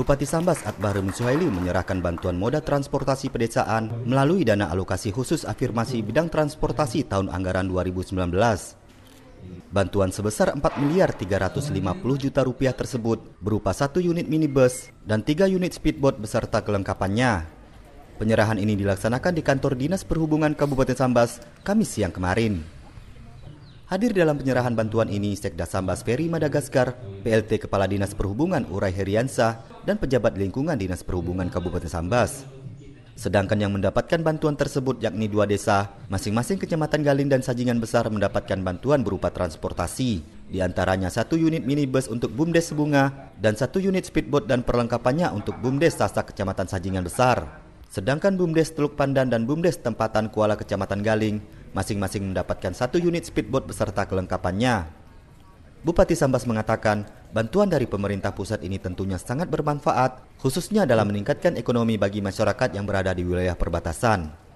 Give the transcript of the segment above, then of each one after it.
Bupati Sambas Akbar Suhaili menyerahkan bantuan moda transportasi pedesaan melalui dana alokasi khusus afirmasi bidang transportasi tahun anggaran 2019. Bantuan sebesar 4 miliar 350 juta rupiah tersebut berupa satu unit minibus dan tiga unit speedboat beserta kelengkapannya. Penyerahan ini dilaksanakan di kantor Dinas Perhubungan Kabupaten Sambas Kamis siang kemarin. Hadir dalam penyerahan bantuan ini Sekda Sambas Ferry Madagaskar, PLT Kepala Dinas Perhubungan Urai Heriansa, dan pejabat lingkungan Dinas Perhubungan Kabupaten Sambas. Sedangkan yang mendapatkan bantuan tersebut yakni dua desa, masing-masing kecamatan Galing dan Sajingan Besar mendapatkan bantuan berupa transportasi. Di antaranya satu unit minibus untuk BUMDes Sebunga dan satu unit speedboat dan perlengkapannya untuk BUMDes Sasak Kecamatan Sajingan Besar. Sedangkan BUMDes Teluk Pandan dan BUMDes Tempatan Kuala Kecamatan Galing masing-masing mendapatkan satu unit speedboat beserta kelengkapannya. Bupati Sambas mengatakan, bantuan dari pemerintah pusat ini tentunya sangat bermanfaat, khususnya dalam meningkatkan ekonomi bagi masyarakat yang berada di wilayah perbatasan.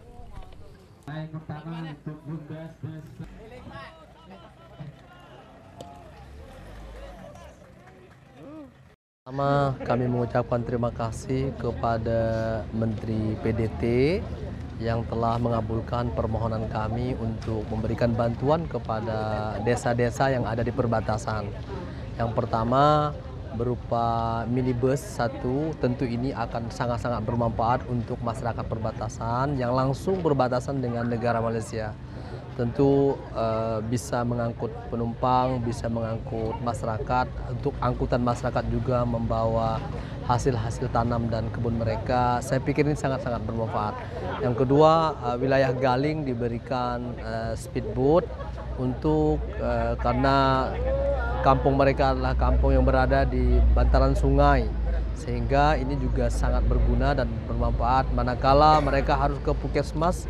Pertama, kami mengucapkan terima kasih kepada Menteri PDT yang telah mengabulkan permohonan kami untuk memberikan bantuan kepada desa-desa yang ada di perbatasan. Yang pertama berupa minibus satu, tentu ini akan sangat-sangat bermanfaat untuk masyarakat perbatasan yang langsung berbatasan dengan negara Malaysia. Tentu uh, bisa mengangkut penumpang, bisa mengangkut masyarakat, untuk angkutan masyarakat juga membawa hasil-hasil tanam dan kebun mereka. Saya pikir ini sangat-sangat bermanfaat. Yang kedua, uh, wilayah Galing diberikan uh, speedboat untuk uh, karena kampung mereka adalah kampung yang berada di bantaran sungai sehingga ini juga sangat berguna dan bermanfaat manakala mereka harus ke puskesmas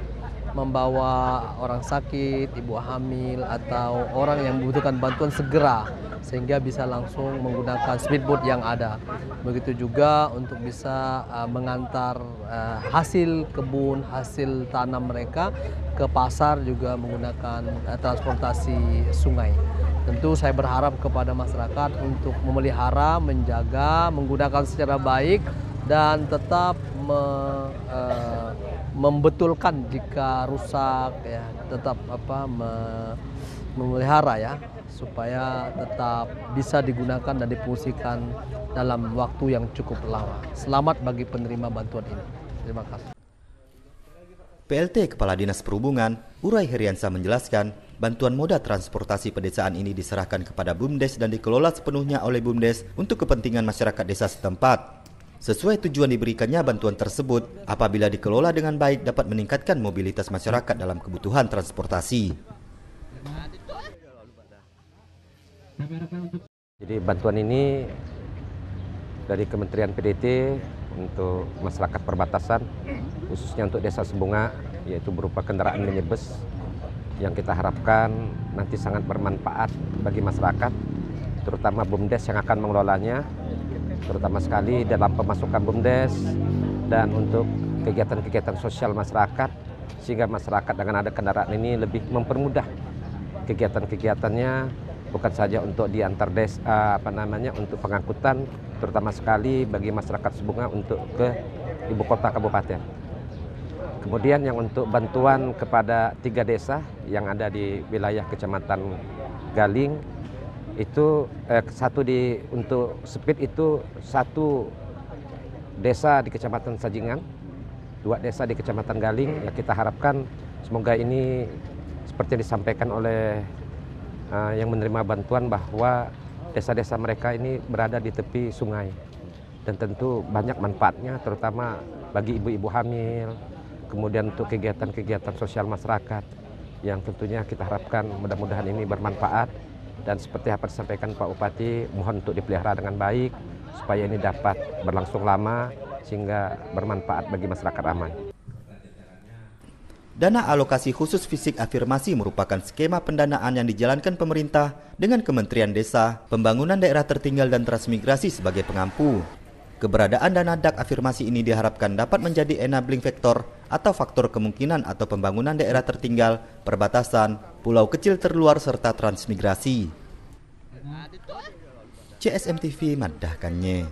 membawa orang sakit, ibu hamil atau orang yang membutuhkan bantuan segera sehingga bisa langsung menggunakan speedboat yang ada. Begitu juga untuk bisa uh, mengantar uh, hasil kebun, hasil tanam mereka ke pasar juga menggunakan uh, transportasi sungai. Tentu saya berharap kepada masyarakat untuk memelihara, menjaga, menggunakan secara baik dan tetap me, uh, membetulkan jika rusak ya, tetap apa me, memelihara ya supaya tetap bisa digunakan dan difungsikan dalam waktu yang cukup lama. Selamat bagi penerima bantuan ini. Terima kasih. PLT Kepala Dinas Perhubungan, Urai Heriansa menjelaskan, bantuan moda transportasi pedesaan ini diserahkan kepada BUMDes dan dikelola sepenuhnya oleh BUMDes untuk kepentingan masyarakat desa setempat. Sesuai tujuan diberikannya bantuan tersebut, apabila dikelola dengan baik dapat meningkatkan mobilitas masyarakat dalam kebutuhan transportasi. Jadi bantuan ini dari Kementerian PDT untuk masyarakat perbatasan, khususnya untuk Desa Sembunga, yaitu berupa kendaraan minibus yang kita harapkan nanti sangat bermanfaat bagi masyarakat, terutama BUMDes yang akan mengelolanya, terutama sekali dalam pemasukan BUMDes dan untuk kegiatan-kegiatan sosial masyarakat, sehingga masyarakat dengan ada kendaraan ini lebih mempermudah kegiatan-kegiatannya bukan saja untuk diantar des uh, apa namanya untuk pengangkutan terutama sekali bagi masyarakat Sebunga untuk ke ibu kota kabupaten. Kemudian yang untuk bantuan kepada tiga desa yang ada di wilayah kecamatan Galing itu eh, satu di untuk speed itu satu desa di kecamatan Sajingan, dua desa di kecamatan Galing. Ya kita harapkan semoga ini seperti yang disampaikan oleh uh, yang menerima bantuan bahwa desa-desa mereka ini berada di tepi sungai dan tentu banyak manfaatnya terutama bagi ibu-ibu hamil kemudian untuk kegiatan-kegiatan sosial masyarakat yang tentunya kita harapkan mudah-mudahan ini bermanfaat dan seperti apa disampaikan Pak Bupati mohon untuk dipelihara dengan baik supaya ini dapat berlangsung lama sehingga bermanfaat bagi masyarakat ramai. Dana alokasi khusus fisik afirmasi merupakan skema pendanaan yang dijalankan pemerintah dengan Kementerian Desa, Pembangunan Daerah Tertinggal dan Transmigrasi sebagai pengampu. Keberadaan dana DAK afirmasi ini diharapkan dapat menjadi enabling factor atau faktor kemungkinan atau pembangunan daerah tertinggal, perbatasan, pulau kecil terluar serta transmigrasi. CSM TV madahkannya.